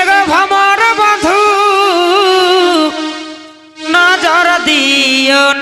এগো ভমর বধু নজর দিও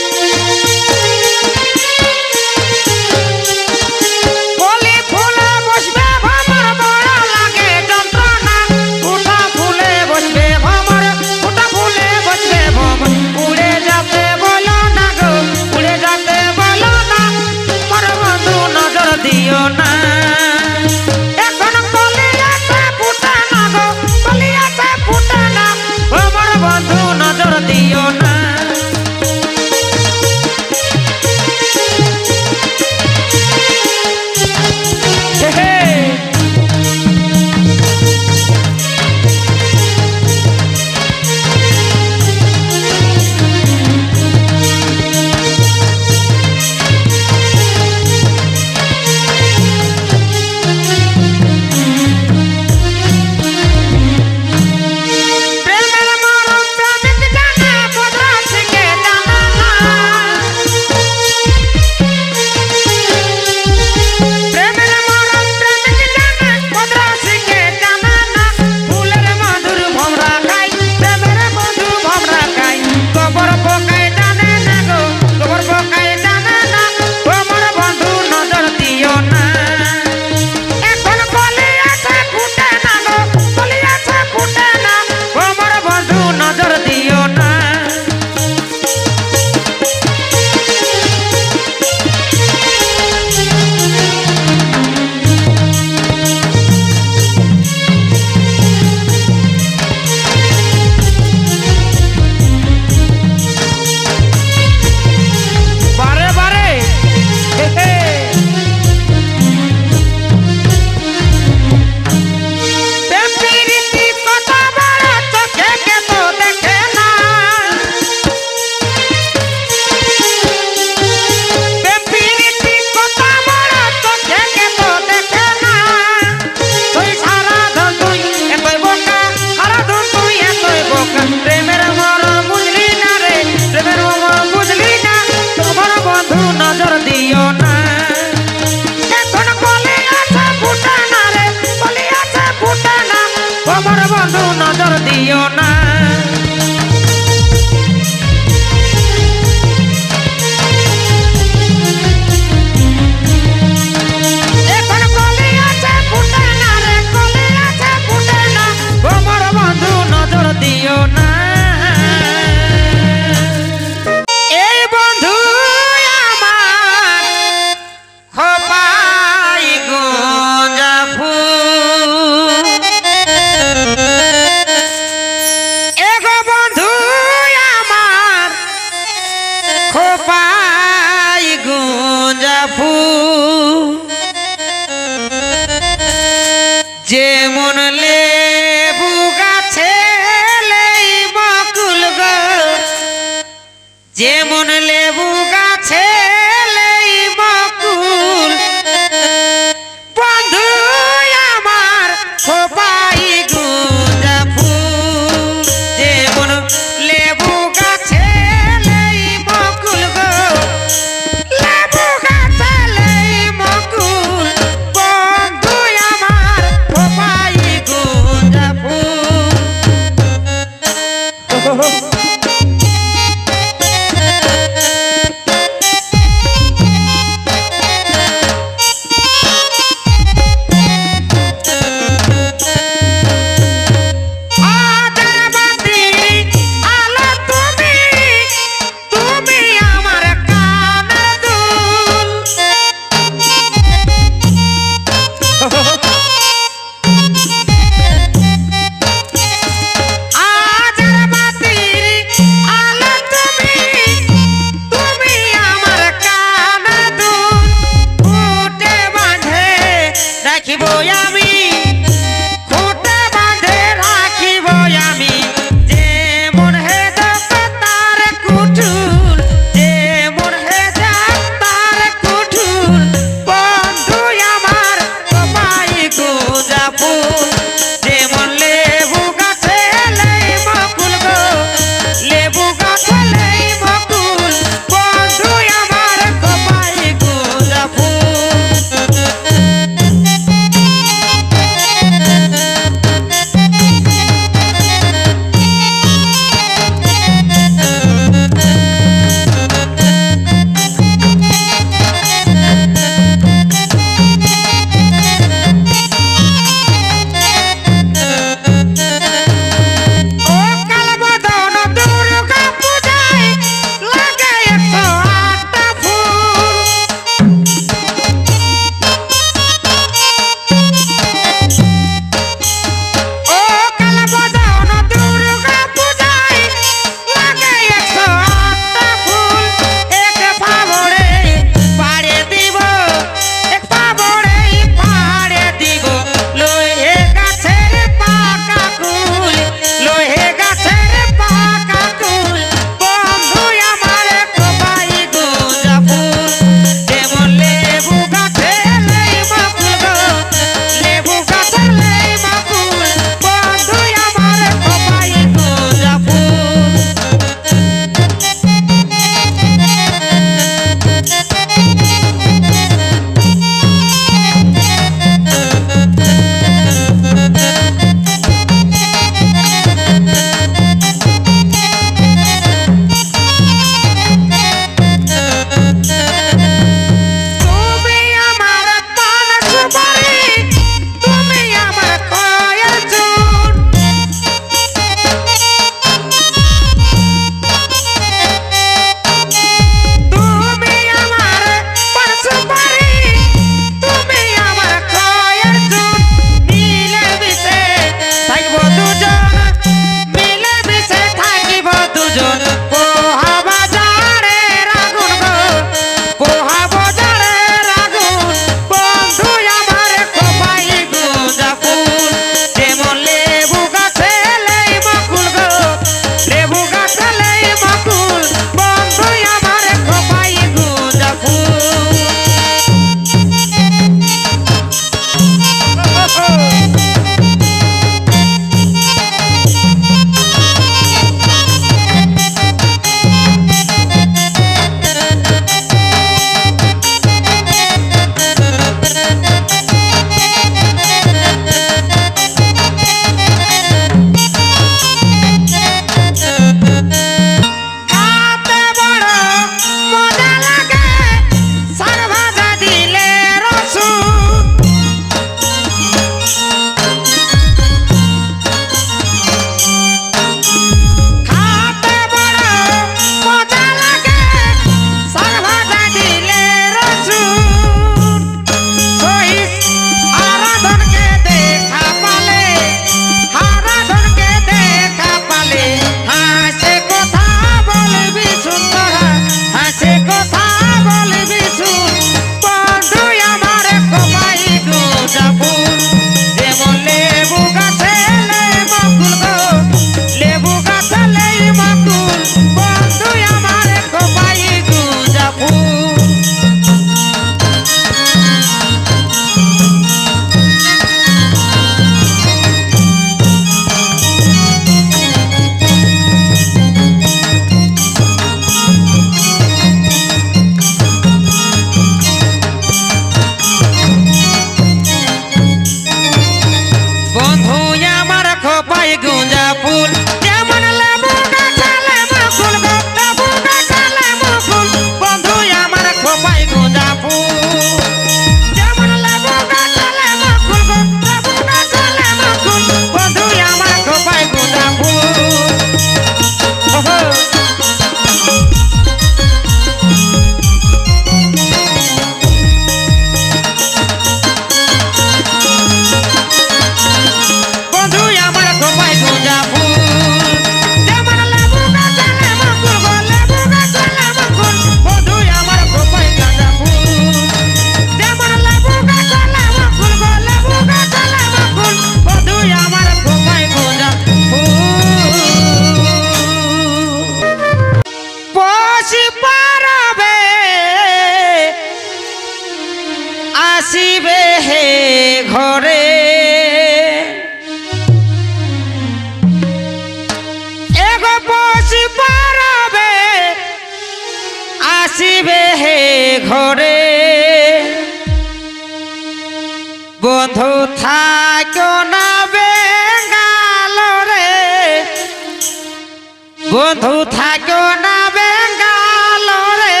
বন্ধু থাকো না বেঙ্গালোরে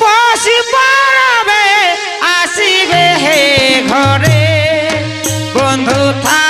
পশি পড়াবে আসিবে হে ঘরে। বন্ধু থাকো